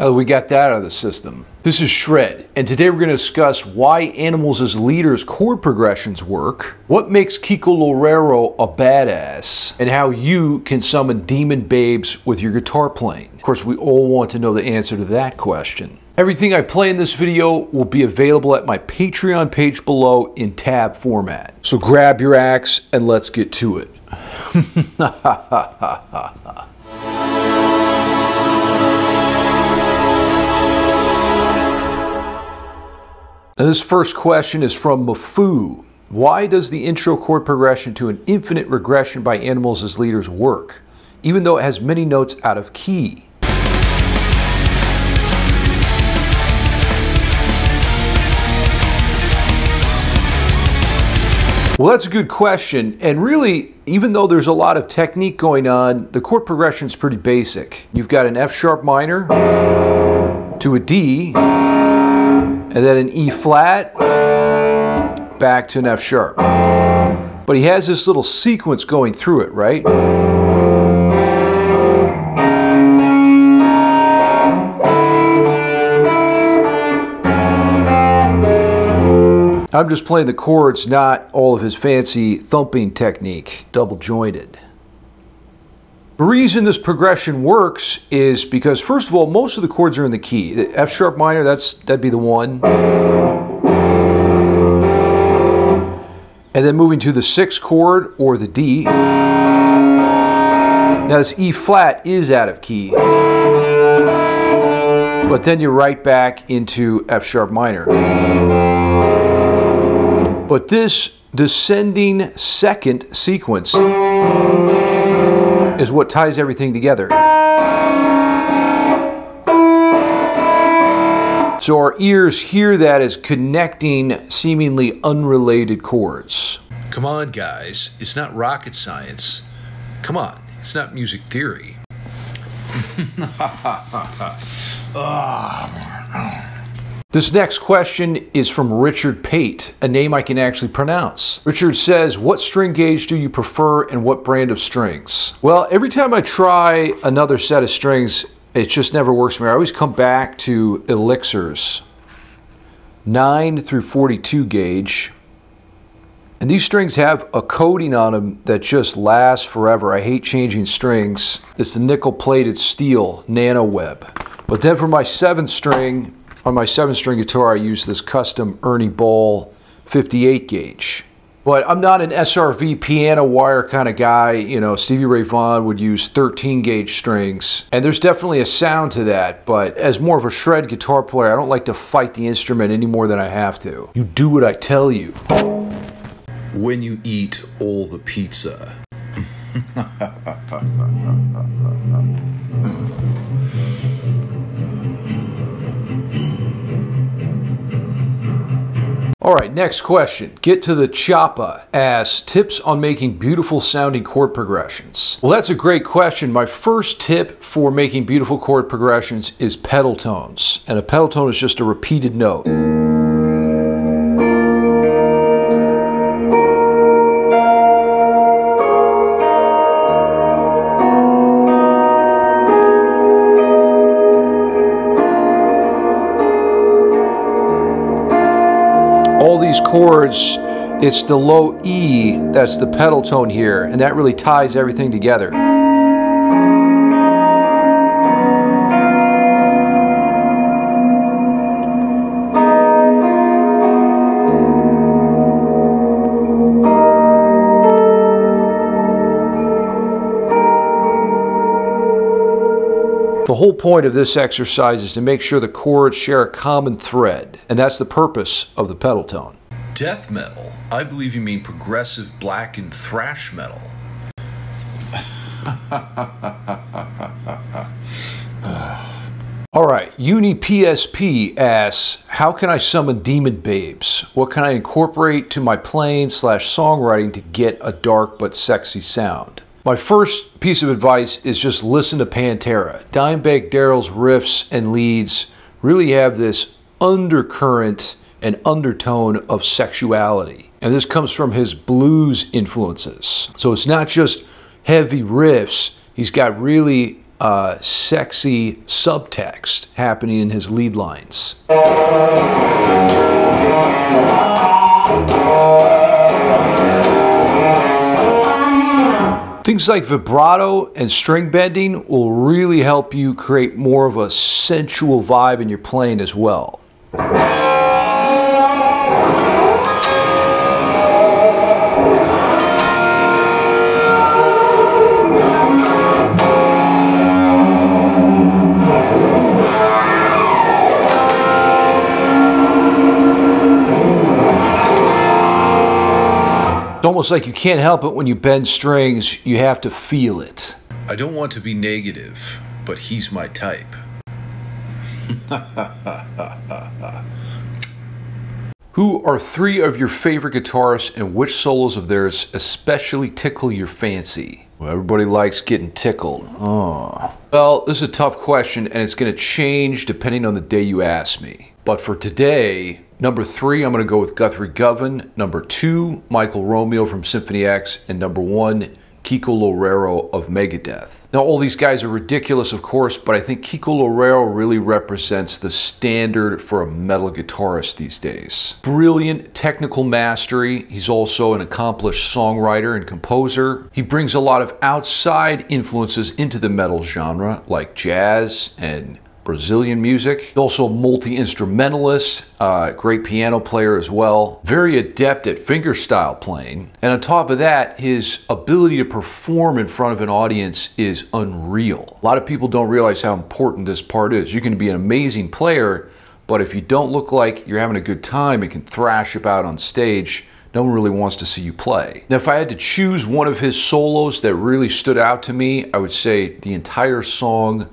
That we got that out of the system. This is Shred, and today we're going to discuss why Animals as Leaders chord progressions work, what makes Kiko Loureiro a badass, and how you can summon demon babes with your guitar playing. Of course, we all want to know the answer to that question. Everything I play in this video will be available at my Patreon page below in tab format. So grab your axe and let's get to it. Now this first question is from Mafu. Why does the intro chord progression to an infinite regression by animals as leaders work, even though it has many notes out of key? Well, that's a good question. And really, even though there's a lot of technique going on, the chord progression is pretty basic. You've got an F sharp minor to a D, and then an E flat, back to an F sharp. But he has this little sequence going through it, right? I'm just playing the chords, not all of his fancy thumping technique, double jointed. The reason this progression works is because, first of all, most of the chords are in the key. The F sharp minor, that's that'd be the one. And then moving to the sixth chord or the D. Now this E flat is out of key. But then you're right back into F sharp minor. But this descending second sequence is what ties everything together. So our ears hear that as connecting seemingly unrelated chords. Come on, guys. It's not rocket science. Come on. It's not music theory. oh. This next question is from Richard Pate, a name I can actually pronounce. Richard says, What string gauge do you prefer and what brand of strings? Well, every time I try another set of strings, it just never works for me. I always come back to Elixirs 9 through 42 gauge. And these strings have a coating on them that just lasts forever. I hate changing strings. It's the nickel plated steel nano web. But then for my seventh string, on my seven string guitar, I use this custom Ernie Ball 58 gauge. But I'm not an SRV piano wire kind of guy. You know, Stevie Ray Vaughan would use 13 gauge strings. And there's definitely a sound to that. But as more of a shred guitar player, I don't like to fight the instrument any more than I have to. You do what I tell you. When you eat all the pizza. All right, next question. Get to the choppa. Asks tips on making beautiful sounding chord progressions. Well, that's a great question. My first tip for making beautiful chord progressions is pedal tones. And a pedal tone is just a repeated note. Chords, it's the low E that's the pedal tone here, and that really ties everything together. The whole point of this exercise is to make sure the chords share a common thread, and that's the purpose of the pedal tone. Death metal? I believe you mean progressive black and thrash metal. All right, Uni PSP asks, how can I summon demon babes? What can I incorporate to my playing slash songwriting to get a dark but sexy sound? My first piece of advice is just listen to Pantera. Dimebag Darrell's riffs and leads really have this undercurrent and undertone of sexuality. And this comes from his blues influences. So it's not just heavy riffs, he's got really uh, sexy subtext happening in his lead lines. Things like vibrato and string bending will really help you create more of a sensual vibe in your playing as well. It's almost like you can't help it when you bend strings, you have to feel it. I don't want to be negative, but he's my type. Who are three of your favorite guitarists and which solos of theirs especially tickle your fancy? Well, everybody likes getting tickled. Oh. Well, this is a tough question and it's going to change depending on the day you ask me. But for today, number three, I'm going to go with Guthrie Govan. Number two, Michael Romeo from Symphony X. And number one, Kiko Loureiro of Megadeth. Now, all these guys are ridiculous, of course, but I think Kiko Loureiro really represents the standard for a metal guitarist these days. Brilliant technical mastery. He's also an accomplished songwriter and composer. He brings a lot of outside influences into the metal genre, like jazz and Brazilian music. He's also a multi-instrumentalist, uh, great piano player as well, very adept at fingerstyle playing. And on top of that, his ability to perform in front of an audience is unreal. A lot of people don't realize how important this part is. You can be an amazing player, but if you don't look like you're having a good time and can thrash about on stage, no one really wants to see you play. Now, if I had to choose one of his solos that really stood out to me, I would say the entire song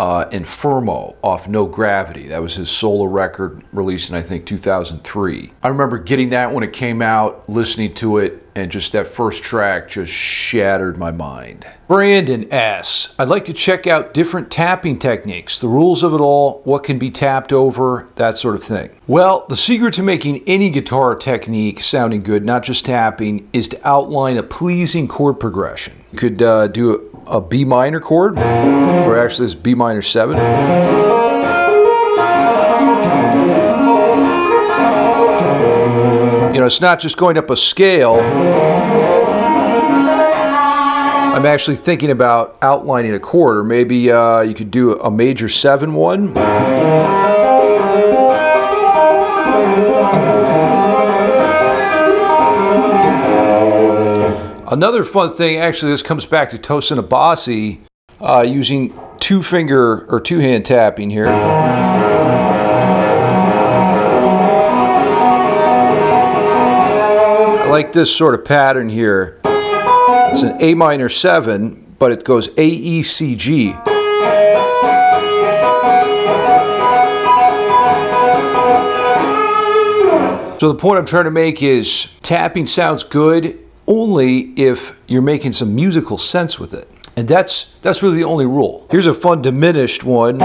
uh, off No Gravity. That was his solo record released in, I think, 2003. I remember getting that when it came out, listening to it, and just that first track just shattered my mind. Brandon S. I'd like to check out different tapping techniques, the rules of it all, what can be tapped over, that sort of thing. Well, the secret to making any guitar technique sounding good, not just tapping, is to outline a pleasing chord progression. You could uh, do a, a B minor chord, or actually this B minor 7. You know, it's not just going up a scale. I'm actually thinking about outlining a chord, or maybe uh, you could do a major 7 one. Another fun thing, actually, this comes back to Tosin Abasi uh, using two finger or two hand tapping here. I like this sort of pattern here. It's an A minor 7, but it goes A, E, C, G. So the point I'm trying to make is tapping sounds good only if you're making some musical sense with it. And that's that's really the only rule. Here's a fun diminished one.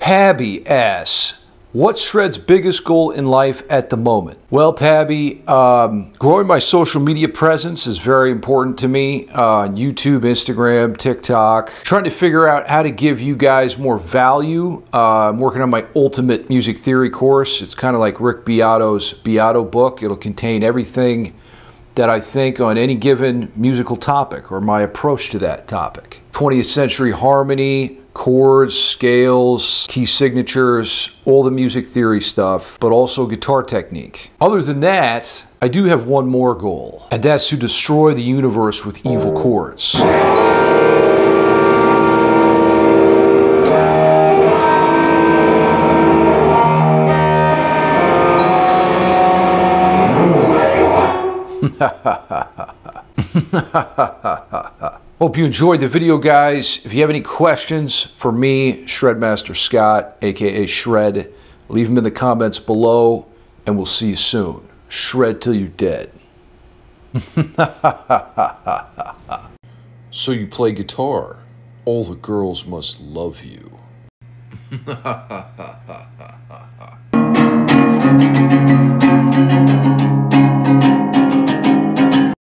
Pabby asks, What's Shred's biggest goal in life at the moment? Well, Pabby, um, growing my social media presence is very important to me uh, YouTube, Instagram, TikTok. Trying to figure out how to give you guys more value. Uh, I'm working on my ultimate music theory course. It's kind of like Rick Beato's Beato book. It'll contain everything that I think on any given musical topic or my approach to that topic. 20th century harmony, chords, scales, key signatures, all the music theory stuff, but also guitar technique. Other than that, I do have one more goal, and that's to destroy the universe with evil chords. Hope you enjoyed the video, guys. If you have any questions for me, Shredmaster Scott, aka Shred, leave them in the comments below, and we'll see you soon. Shred till you're dead. so you play guitar. All the girls must love you.